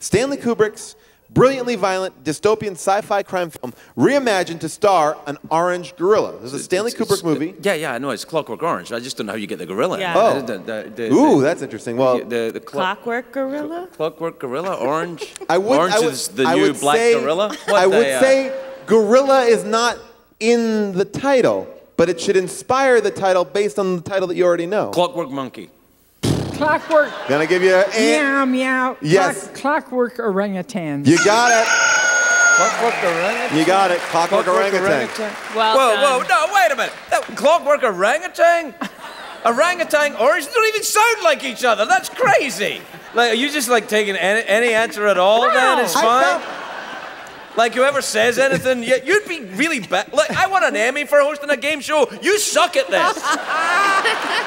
Stanley Kubrick's brilliantly violent dystopian sci-fi crime film reimagined to star an orange gorilla. This is a Stanley Kubrick movie. Yeah, yeah, I know it's Clockwork Orange. I just don't know how you get the gorilla. Yeah. Oh. The- the- the- Ooh, the- that's interesting. Well, the, the clo- Clockwork Gorilla? Clockwork Gorilla, Orange. I would, Orange I would, is the I new black say, gorilla. I What would the, uh, say gorilla is not in the title, but it should inspire the title based on the title that you already know. Clockwork Monkey. Clockwork. Gonna give you an Meow meow. Yes. Clock, clockwork orangutan. You got it. Clockwork orangutan. You got it. Clockwork, orangutan. Well whoa, done. whoa, no, wait a minute. That Clockwork orangutan? orangutan, orange, they don't even sound like each other. That's crazy. Like, are you just like taking any, any answer at all? Then it's fine. Like whoever says anything, you- you'd be really bad. Like I want an Emmy for hosting a game show. You suck at this.